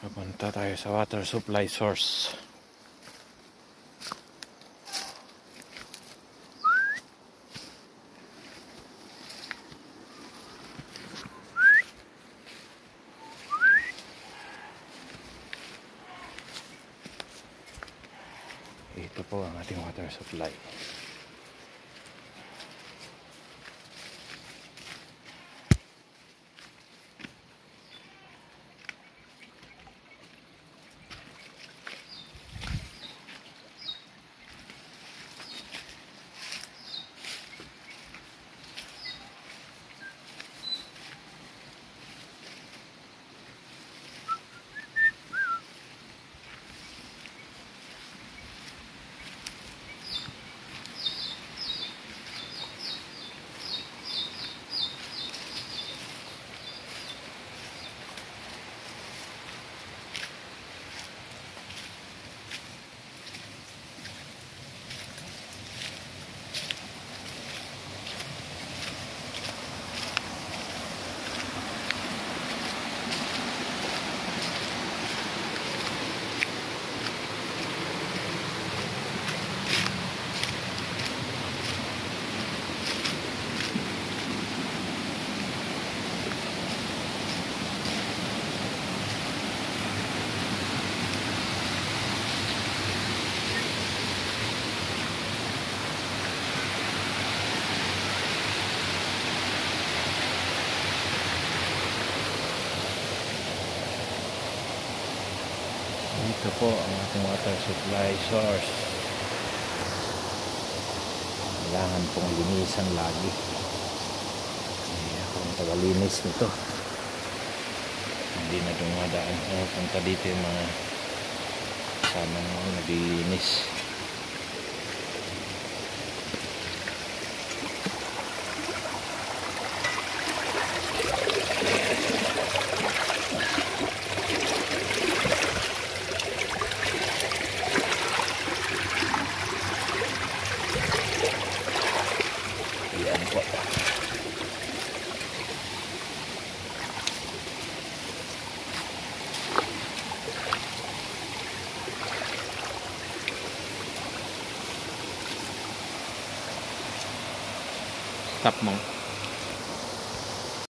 Papunta tayo sa water supply source. Ito po ang ating water supply. Ito po ang ating water supply source. Kailangan pong linisan lagi. Ako ang tagalinis nito. Hindi na dumadaan. Eh, punta dito yung mga kasama mo naglilinis. Bình Thuận tập mộng